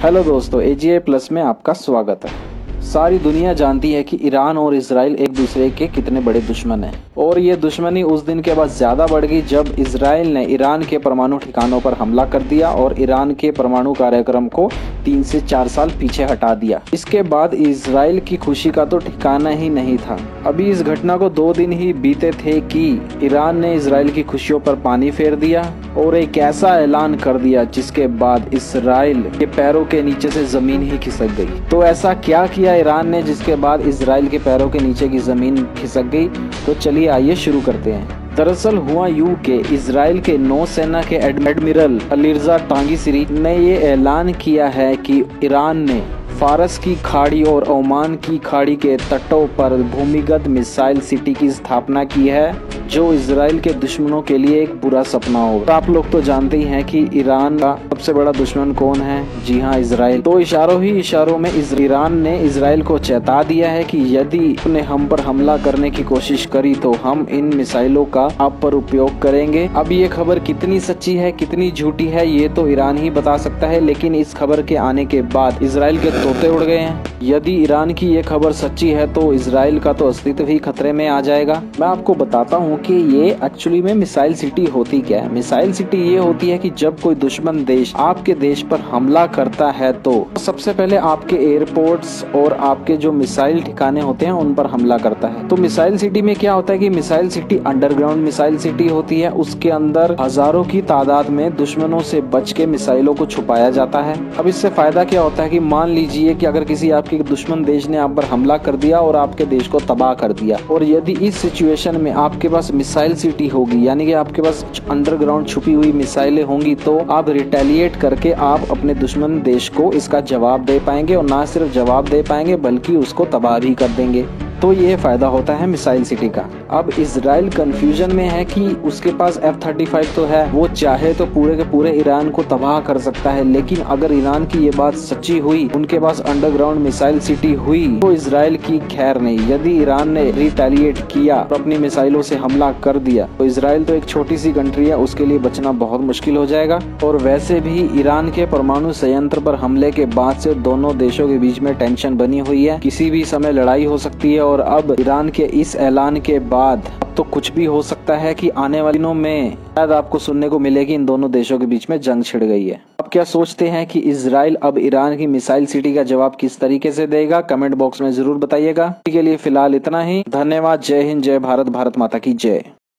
Hello दोस्तों AGA plus में आपका स्वागत है। सारी दुनिया जानती है कि ईरान और इसराइल एक दूसरे के कितने बड़े दुश्मन हैं। और ये दुश्मनी उस दिन के बाद ज़्यादा बढ़ गई जब इसराइल ने ईरान के परमाणु ठिकानों पर हमला कर दिया और ईरान के परमाणु कार्यक्रम को तीन से चार साल पीछे हटा दिया। इसके बाद इसराइल की खुशी का तो ठिकाना ही नहीं था। अभी इस घटना को दो दिन ही बीते थे कि ईरान ने इसराइल की खुशियों पर पानी फेर दिया। और एक ऐसा ऐलान कर दिया जिसके बाद इसराइल के पैरों के नीचे से ज़मीन ही खिसक गई। तो ऐसा क्या किया ईरान ने जिसके बाद इसराइल के पैरों के नीचे की ज़मीन खिसक गई? तो चलिए आइए शुरू करते हैं। दरअसल हुआ यू के इसराइल के नौसेना के एडमिरल अलिरजा टांगीसिरी ने ये ऐलान किया है कि ईरान ने फारस की खाड़ी और ओमान की खाड़ी के तटों पर भूमिगत मिसाइल सिटी की स्थापना की है। जो इसराइल के दुश्मनों के लिए एक बुरा सपना हो। तो आप लोग तो जानते ही हैं कि ईरान का सबसे बड़ा दुश्मन कौन है? जी हाँ इसराइल तो इशारों ही इशारों में ईरान ने इसराइल को चेता दिया है कि यदि उन्हें हम पर हमला करने की कोशिश करी तो हम इन मिसाइलों का आप पर उपयोग करेंगे। अब ये खबर कितनी सच्ची है, कितनी झूठी है, ये तो ईरान ही बता सकता है, लेकिन इस खबर के आने के बाद इसराइल के तोते उड़ गए हैं। यदि ईरान की ये खबर सच्ची है तो इसराइल का तो अस्तित्व ही खतरे में आ जाएगा। मैं आपको बताता हूँ कि ये एक्चुअली में मिसाइल सिटी होती क्या है? मिसाइल सिटी ये होती है कि जब कोई दुश्मन देश आपके देश पर हमला करता है तो सबसे पहले आपके एयरपोर्ट्स और आपके जो मिसाइल ठिकाने होते हैं, उन पर हमला करता है। तो मिसाइल सिटी में क्या होता है कि missile city underground missile city होती है। उसके अंदर हज़ारों की तादाद में दुश्मनों से बच के मिसाइलों को छुपाया जाता है। अब इससे फ़ायदा क्या होता है कि मान लीजिए कि अगर किसी आपके दुश्मन देश ने आप पर हमला कर दिया और आपके देश को तबाह कर दिया, और यदि इस सिचुएशन में आपके पास मिसाइल सिटी होगी, यानी कि आपके पास अंडरग्राउंड छुपी हुई मिसाइलें होंगी तो आप रिटेलिएट करके आप अपने दुश्मन देश को इसका जवाब दे पाएँगे और ना सिर्फ़ जवाब दे पाएँगे, बल्कि उसको तबाह भी कर देंगे। तो ये फ़ायदा होता है मिसाइल सिटी का। अब इसराइल कंफ्यूजन में है कि उसके पास एफ़ थर्टी फाइव तो है, वो चाहे तो पूरे के पूरे ईरान को तबाह कर सकता है, लेकिन अगर ईरान की ये बात सच्ची हुई, उनके पास अंडरग्राउंड मिसाइल सिटी हुई तो इसराइल की खैर नहीं। यदि ईरान ने रिटेलिएट किया और अपनी मिसाइलों से हमला कर दिया तो इसराइल तो एक छोटी सी कंट्री है, उसके लिए बचना बहुत मुश्किल हो जाएगा। और वैसे भी ईरान के परमाणु संयंत्र पर हमले के बाद से दोनों देशों के बीच में टेंशन बनी हुई है। किसी भी समय लड़ाई हो सकती है और अब ईरान के इस ऐलान के बाद तो कुछ भी हो सकता है कि आने वाले दिनों में शायद आपको सुनने को मिलेगी, इन दोनों देशों के बीच में जंग छिड़ गई है। आप क्या सोचते हैं कि इसराइल अब ईरान की मिसाइल सिटी का जवाब किस तरीके से देगा? कमेंट बॉक्स में ज़रूर बताइएगा। के लिए फ़िलहाल इतना ही। धन्यवाद। जय हिंद। जय भारत। भारत माता की जय।